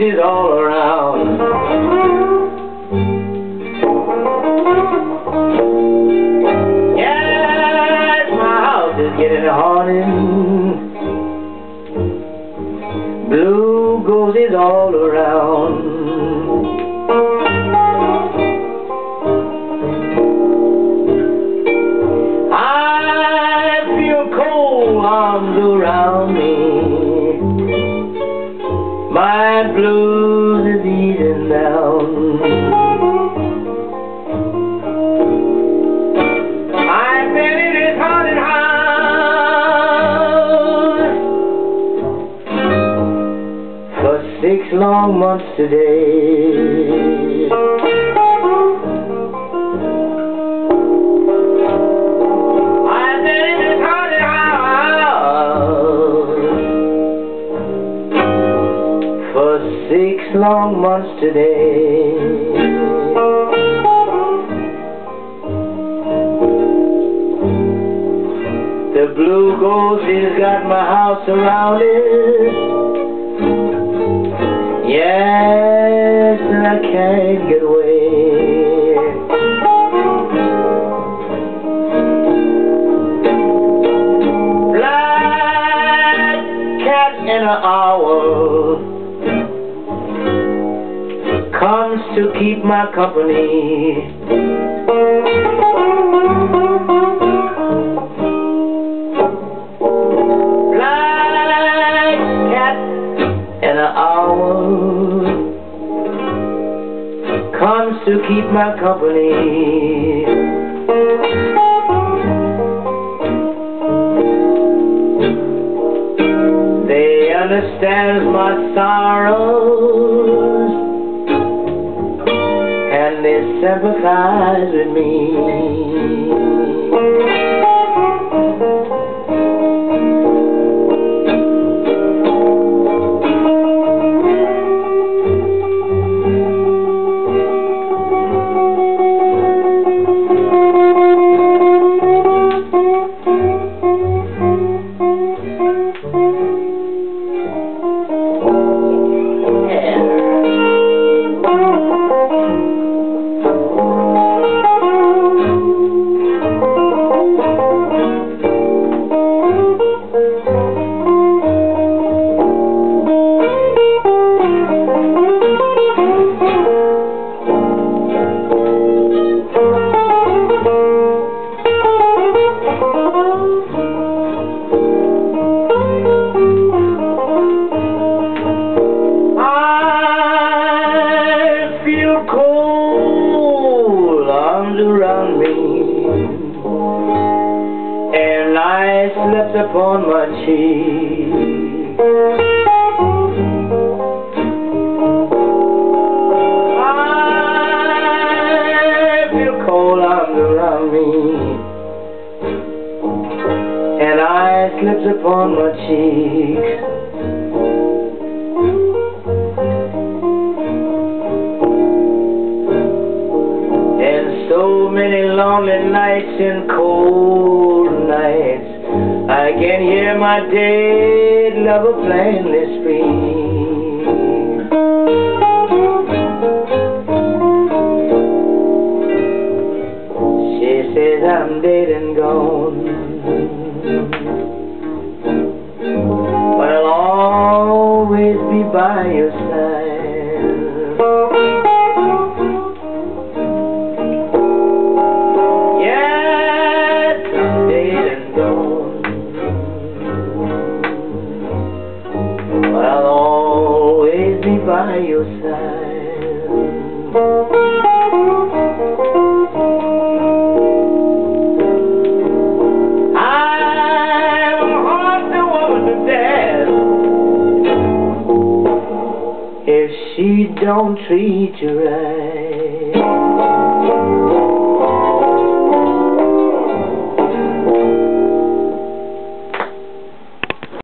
it all around. For six long months today. I've been in this haunted house for six long months today. The blue ghost has got my house surrounded. Comes to keep my company. Black cat in an owl comes to keep my company. They understand my sorrows sympathize with me. I slept upon my cheek. I feel cold arms around me and I slept upon my cheek. And so many lonely nights and cold nights I can hear my dead lover plainly speak She says I'm dead and gone. But I'll always be by your side be by your side I'm hard to woman to death if she don't treat you right.